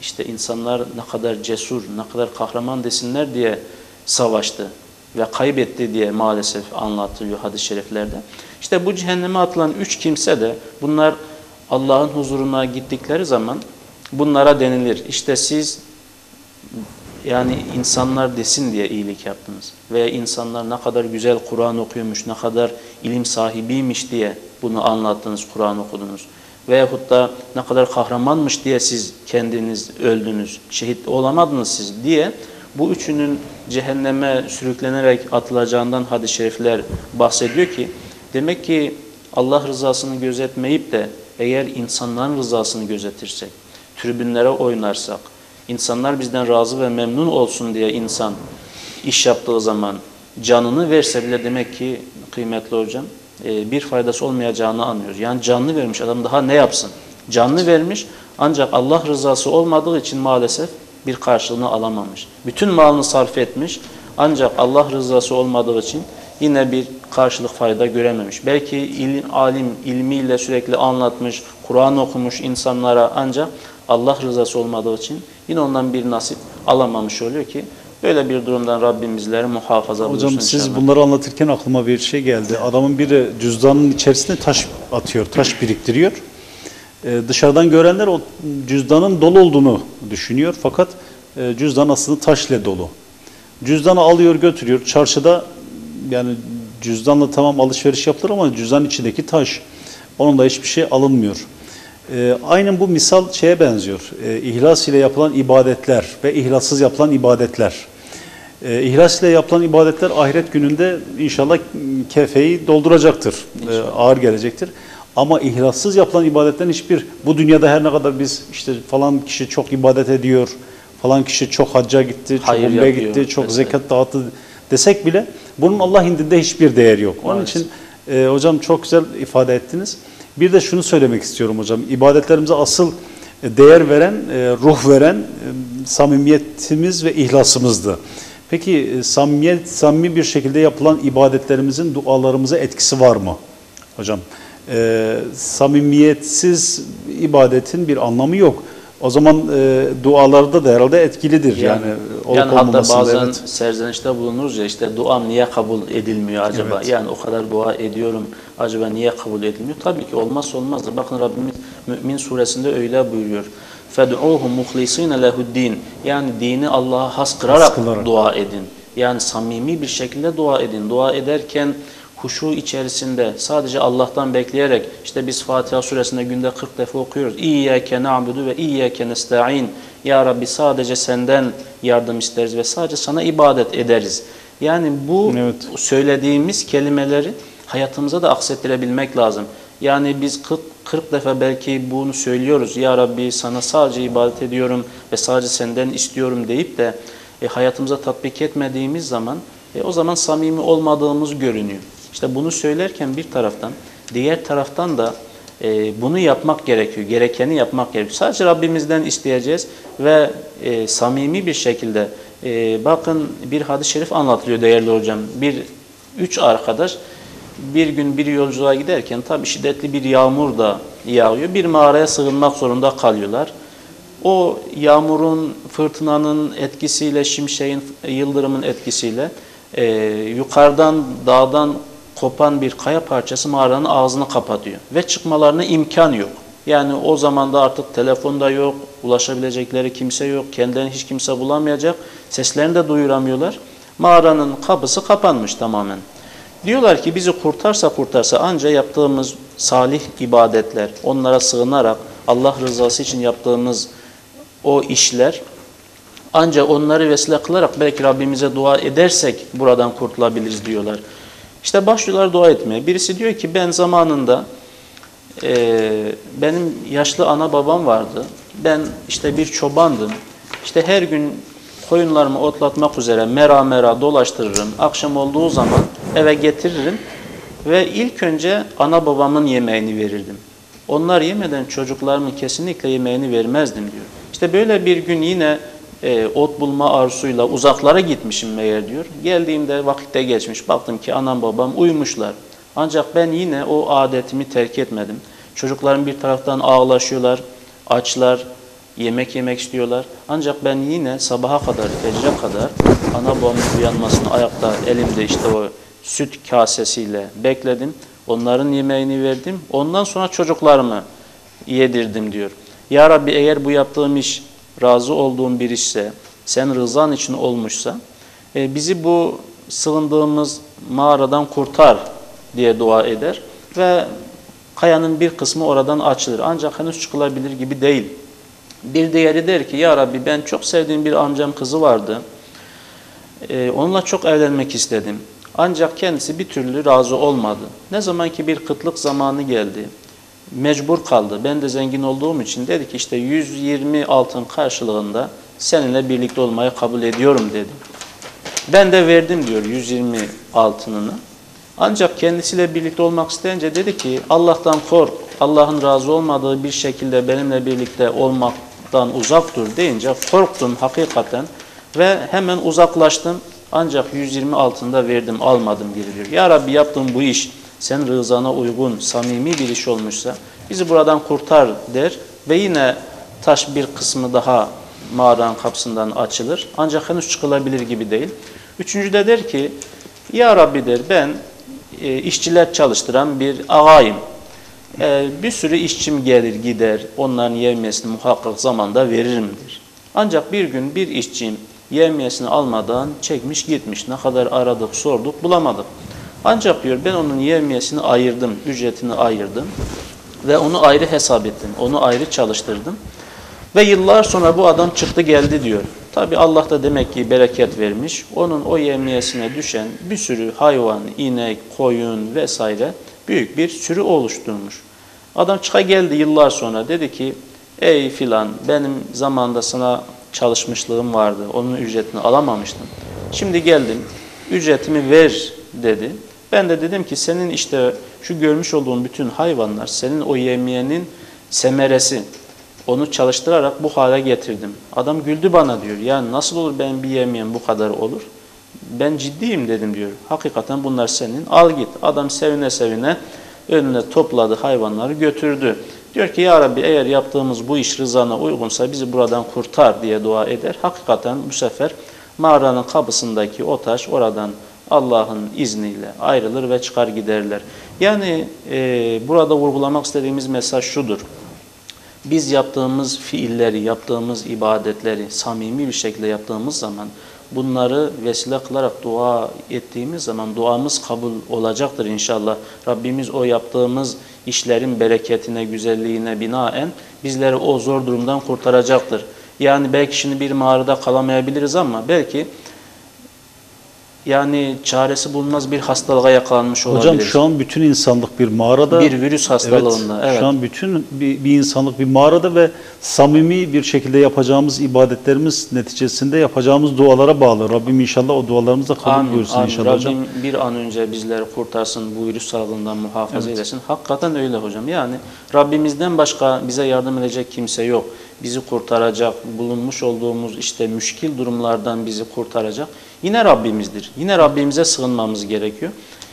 işte insanlar ne kadar cesur ne kadar kahraman desinler diye savaştı ve kaybetti diye maalesef anlatılıyor hadis-i şeriflerde. İşte bu cehenneme atılan üç kimse de bunlar Allah'ın huzuruna gittikleri zaman bunlara denilir. İşte siz yani insanlar desin diye iyilik yaptınız. Veya insanlar ne kadar güzel Kur'an okuyormuş, ne kadar ilim sahibiymiş diye bunu anlattınız, Kur'an okudunuz. Veyahut da ne kadar kahramanmış diye siz kendiniz öldünüz, şehit olamadınız siz diye bu üçünün cehenneme sürüklenerek atılacağından hadis-i şerifler bahsediyor ki demek ki Allah rızasını gözetmeyip de eğer insanların rızasını gözetirsek, tribünlere oynarsak, insanlar bizden razı ve memnun olsun diye insan iş yaptığı zaman canını verse bile demek ki kıymetli hocam e, bir faydası olmayacağını anlıyoruz. Yani canını vermiş adam daha ne yapsın? Canını vermiş Ancak Allah rızası olmadığı için maalesef bir karşılığını alamamış. Bütün malını sarf etmiş ancak Allah rızası olmadığı için yine bir karşılık fayda görememiş. Belki ilim, alim ilmiyle sürekli anlatmış, Kur'an okumuş insanlara ancak Allah rızası olmadığı için yine ondan bir nasip alamamış oluyor ki böyle bir durumdan Rabbim bizleri muhafaza Hocam siz inşallah. bunları anlatırken aklıma bir şey geldi. Adamın biri cüzdanın içerisine taş atıyor, taş biriktiriyor. Ee, dışarıdan görenler o cüzdanın dolu olduğunu düşünüyor. Fakat e, cüzdan aslında taşla dolu. Cüzdanı alıyor götürüyor. Çarşıda yani cüzdanla tamam alışveriş yapılır ama cüzdan içindeki taş. Onun da hiçbir şey alınmıyor. Ee, aynen bu misal şeye benziyor. Ee, ihlas ile yapılan ibadetler ve ihlassız yapılan ibadetler. Ee, ihlas ile yapılan ibadetler ahiret gününde inşallah kefeyi dolduracaktır. Ee, ağır gelecektir. Ama ihlassız yapılan ibadetlerin hiçbir bu dünyada her ne kadar biz işte falan kişi çok ibadet ediyor, falan kişi çok hacca gitti, çok Hayır umre yapıyor gitti, çok vesaire. zekat dağıttı desek bile bunun Allah indinde hiçbir değeri yok. Onun Maalesef. için e, hocam çok güzel ifade ettiniz. Bir de şunu söylemek istiyorum hocam. İbadetlerimize asıl e, değer veren, e, ruh veren e, samimiyetimiz ve ihlasımızdı. Peki samimiyet, samimi bir şekilde yapılan ibadetlerimizin dualarımıza etkisi var mı? Hocam e, samimiyetsiz ibadetin bir anlamı yok. O zaman e, dualarda da herhalde etkilidir. Yani, olup yani hatta olmaması, bazen evet. serzenişte bulunuruz ya işte duam niye kabul edilmiyor acaba? Evet. Yani o kadar dua ediyorum acaba niye kabul edilmiyor? Tabii ki olmazsa olmazdır. Bakın Rabbimiz Mümin suresinde öyle buyuruyor. فَدْعُوهُ مُخْلِصِينَ لَهُ din Yani dini Allah'a has kırarak, Has kılarak. dua edin. Yani samimi bir şekilde dua edin. Dua ederken huşu içerisinde sadece Allah'tan bekleyerek işte biz Fatiha suresinde günde 40 defa okuyoruz. İyyâke na'budu ve iyyâke nesta'in. Ya Rabbi sadece senden yardım isteriz ve sadece sana ibadet ederiz. Yani bu Evet. söylediğimiz kelimeleri hayatımıza da aksettirebilmek lazım. Yani biz 40, 40 defa belki bunu söylüyoruz. Ya Rabbi sana sadece ibadet ediyorum ve sadece senden istiyorum deyip de e, hayatımıza tatbik etmediğimiz zaman e, o zaman samimi olmadığımız görünüyor. İşte bunu söylerken bir taraftan, diğer taraftan da e, bunu yapmak gerekiyor. Gerekeni yapmak gerekiyor. Sadece Rabbimizden isteyeceğiz ve e, samimi bir şekilde e, bakın bir hadis-i şerif anlatılıyor değerli hocam. Bir üç arkadaş bir gün bir yolculuğa giderken tabii şiddetli bir yağmur da yağıyor. Bir mağaraya sığınmak zorunda kalıyorlar. O yağmurun, fırtınanın etkisiyle, şimşeğin, yıldırımın etkisiyle e, yukarıdan, dağdan kopan bir kaya parçası mağaranın ağzını kapatıyor. Ve çıkmalarına imkan yok. Yani o zaman da artık telefon da yok, ulaşabilecekleri kimse yok, kendilerini hiç kimse bulamayacak, seslerini de duyuramıyorlar. Mağaranın kapısı kapanmış tamamen. Diyorlar ki bizi kurtarsa kurtarsa anca yaptığımız salih ibadetler, onlara sığınarak Allah rızası için yaptığımız o işler ancak onları vesile kılarak belki Rabbimize dua edersek buradan kurtulabiliriz diyorlar. İşte başlıyorlar dua etmeye. Birisi diyor ki ben zamanında e, benim yaşlı ana babam vardı. Ben işte bir çobandım. İşte her gün koyunlarımı otlatmak üzere mera mera dolaştırırım. Akşam olduğu zaman eve getiririm ve ilk önce ana babamın yemeğini verirdim. Onlar yemeden çocuklarımın kesinlikle yemeğini vermezdim diyor. İşte böyle bir gün yine e, ot bulma arzusuyla uzaklara gitmişim meğer diyor. Geldiğimde vakitte geçmiş. Baktım ki anam babam uyumuşlar. Ancak ben yine o adetimi terk etmedim. Çocuklarım bir taraftan ağlaşıyorlar, açlar, yemek yemek istiyorlar. Ancak ben yine sabaha kadar, fecre kadar ana babamın uyanmasını ayakta elimde işte o süt kasesiyle bekledim. Onların yemeğini verdim. Ondan sonra çocuklarımı yedirdim diyor. Ya Rabbi eğer bu yaptığım iş razı olduğum bir işse, sen rızan için olmuşsa e, bizi bu sığındığımız mağaradan kurtar diye dua eder ve kayanın bir kısmı oradan açılır. Ancak henüz çıkılabilir gibi değil. Bir diğeri der ki ya Rabbi ben çok sevdiğim bir amcam kızı vardı. Ee, onunla çok evlenmek istedim. Ancak kendisi bir türlü razı olmadı. Ne zaman ki bir kıtlık zamanı geldi, mecbur kaldı. Ben de zengin olduğum için dedi ki işte 120 altın karşılığında seninle birlikte olmayı kabul ediyorum dedi. Ben de verdim diyor 120 altınını. Ancak kendisiyle birlikte olmak isteyince dedi ki Allah'tan kork. Allah'ın razı olmadığı bir şekilde benimle birlikte olmaktan uzak dur deyince korktum hakikaten ve hemen uzaklaştım. Ancak 120 altında verdim almadım gibi diyor. Ya Rabbi yaptığım bu iş senin rızana uygun, samimi bir iş olmuşsa bizi buradan kurtar der ve yine taş bir kısmı daha mağaranın kapısından açılır. Ancak henüz çıkılabilir gibi değil. Üçüncü de der ki ya Rabbi der ben e, işçiler çalıştıran bir ağayım. E, bir sürü işçim gelir gider onların yevmiyesini muhakkak zamanda veririmdir. Ancak bir gün bir işçim yevmiyesini almadan çekmiş gitmiş. Ne kadar aradık sorduk bulamadık. Ancak diyor ben onun yevmiyesini ayırdım, ücretini ayırdım ve onu ayrı hesap ettim, onu ayrı çalıştırdım. Ve yıllar sonra bu adam çıktı geldi diyor. Tabi Allah da demek ki bereket vermiş. Onun o yemniyesine düşen bir sürü hayvan, inek, koyun vesaire büyük bir sürü oluşturmuş. Adam çıka geldi yıllar sonra dedi ki ey filan benim zamanda sana çalışmışlığım vardı. Onun ücretini alamamıştım. Şimdi geldim ücretimi ver dedi. Ben de dedim ki senin işte şu görmüş olduğun bütün hayvanlar senin o yemiyenin semeresi. Onu çalıştırarak bu hale getirdim. Adam güldü bana diyor. Yani nasıl olur ben bir yemeyen bu kadar olur? Ben ciddiyim dedim diyor. Hakikaten bunlar senin. Al git. Adam sevine sevine önüne topladı hayvanları götürdü. Diyor ki ya Rabbi eğer yaptığımız bu iş rızana uygunsa bizi buradan kurtar diye dua eder. Hakikaten bu sefer mağaranın kapısındaki o taş oradan Allah'ın izniyle ayrılır ve çıkar giderler. Yani e, burada vurgulamak istediğimiz mesaj şudur. Biz yaptığımız fiilleri, yaptığımız ibadetleri samimi bir şekilde yaptığımız zaman bunları vesile kılarak dua ettiğimiz zaman duamız kabul olacaktır inşallah. Rabbimiz o yaptığımız işlerin bereketine, güzelliğine binaen bizleri o zor durumdan kurtaracaktır. Yani belki şimdi bir mağarada kalamayabiliriz ama belki yani çaresi bulunmaz bir hastalığa yakalanmış olabiliriz. Hocam şu an bütün insanlık bir mağarada. bir virüs hastalığında. Evet. Şu an bütün bir, bir insanlık bir mağarada ve samimi bir şekilde yapacağımız ibadetlerimiz neticesinde yapacağımız dualara bağlı. Rabbim inşallah o dualarımızı da kabul Amin, amin. inşallah Rabbim hocam. bir an önce bizleri kurtarsın, bu virüs salgından muhafaza eylesin. Hakikaten öyle hocam. Yani Rabbimizden başka bize yardım edecek kimse yok. Bizi kurtaracak, bulunmuş olduğumuz işte müşkil durumlardan bizi kurtaracak. Yine Rabbimizdir. Yine Rabbimize sığınmamız gerekiyor.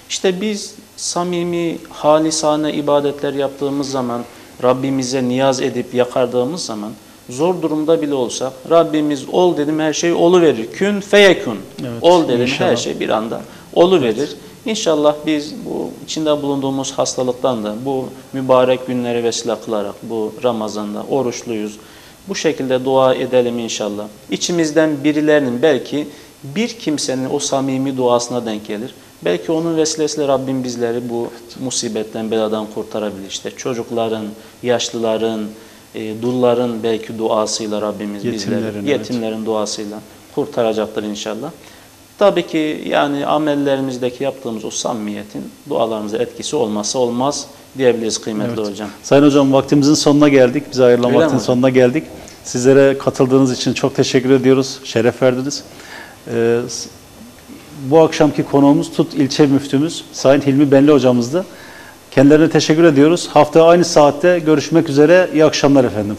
İşte biz samimi, halisane ibadetler yaptığımız zaman, Rabbimize niyaz edip yakardığımız zaman, zor durumda bile olsak, Rabbimiz ol dedim her şey olu verir. Kün feyekün. Evet, ol dedim inşallah. her şey bir anda olu verir. İnşallah biz bu içinde bulunduğumuz hastalıktan da bu mübarek günleri vesile kılarak bu Ramazan'da oruçluyuz. Bu şekilde dua edelim inşallah. İçimizden birilerinin belki bir kimsenin o samimi duasına denk gelir. Belki onun vesilesiyle Rabbim bizleri bu musibetten, beladan kurtarabilir. İşte çocukların, yaşlıların, e, dulların belki duasıyla Rabbimiz Yetimlerin, bizleri, evet. yetimlerin duasıyla kurtaracaktır inşallah. Tabii ki yani amellerimizdeki yaptığımız o samimiyetin dualarımıza etkisi olmazsa olmaz diyebiliriz kıymetli Evet. hocam. Sayın hocam vaktimizin sonuna geldik. Bize ayrılan Öyle vaktin mi? sonuna geldik. Sizlere katıldığınız için çok teşekkür ediyoruz. Şeref verdiniz. Ee, bu akşamki konuğumuz Tut ilçe müftümüz Sayın Hilmi Benli hocamızdı. Kendilerine teşekkür ediyoruz. Haftaya aynı saatte görüşmek üzere. İyi akşamlar efendim.